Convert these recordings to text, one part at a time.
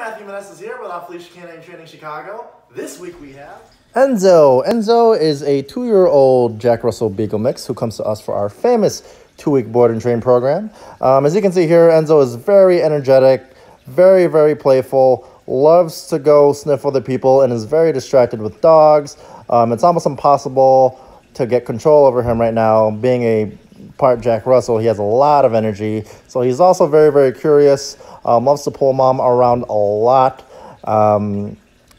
Matthew Meneses here with Off Leash Canine Training Chicago. This week we have Enzo. Enzo is a two year old Jack Russell Beagle mix who comes to us for our famous two week board and train program. Um, as you can see here, Enzo is very energetic, very, very playful, loves to go sniff other people, and is very distracted with dogs. Um, it's almost impossible to get control over him right now. Being a part Jack Russell, he has a lot of energy. So he's also very, very curious, um, loves to pull mom around a lot. Um,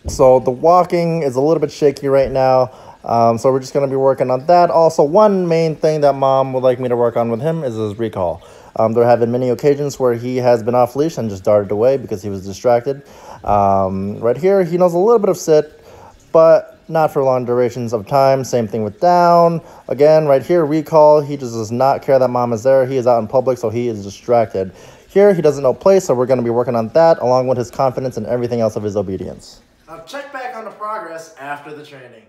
so the walking is a little bit shaky right now. Um, so we're just going to be working on that. Also, one main thing that mom would like me to work on with him is his recall. Um, there have been many occasions where he has been off leash and just darted away because he was distracted. Um, right here, he knows a little bit of sit, but not for long durations of time. Same thing with down. Again, right here, recall. He just does not care that mom is there. He is out in public, so he is distracted. Here, he doesn't know place, so we're going to be working on that along with his confidence and everything else of his obedience. now check back on the progress after the training.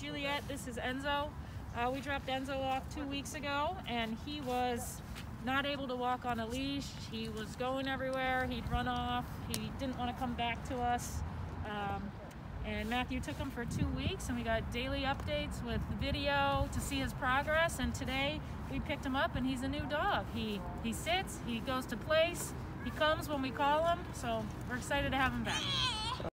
Juliet. This is Enzo. Uh, we dropped Enzo off two weeks ago and he was not able to walk on a leash. He was going everywhere. He'd run off. He didn't want want to come back to us. Um, and Matthew took him for two weeks, and we got daily updates with video to see his progress. And today we picked him up, and he's a new dog. He he sits, he goes to place, he comes when we call him. So we're excited to have him back.